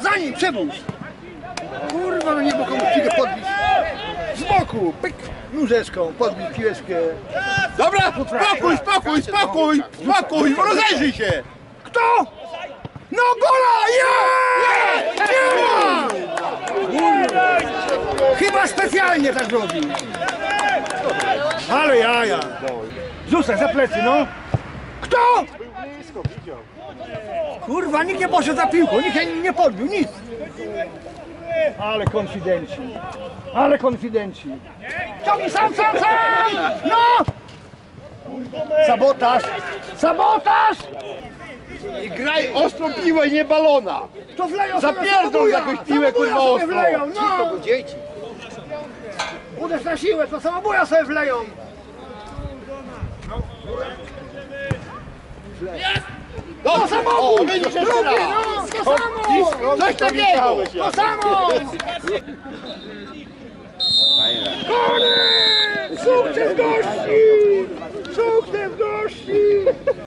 za nim, przebój! Kurwa, no nie komuś piłkę podbić. Z boku, pyk, nóżeczką, podbić piłeczkę. Dobra, spokój, spokój, spokój, spokój, rozejrzyj się! Kto? No gola! Nie! Nie ma! Chyba specjalnie tak robi. Ale jaja. Rzucaj za plecy, no. Kto? Kurwa, nikt nie poszedł za piłką, nikt jej nie podbił, nic. Ale konfidenci. Ale konfidenci. Ciągnij sam, sam, sam! No! Sabotaż! Sabotaż! I graj ostrą piłę, nie balona! To wleją Zapierdol jakąś piłę, kurwa, ostro. wleją, no! dzieci. Uderz na siłę, to samobuja sobie wleją. No samochód! O, widzisz jeszcze Drugie, raz! no, to samo! Coś takiego! To samo! Koniec! Sukces gości! Sukces gości!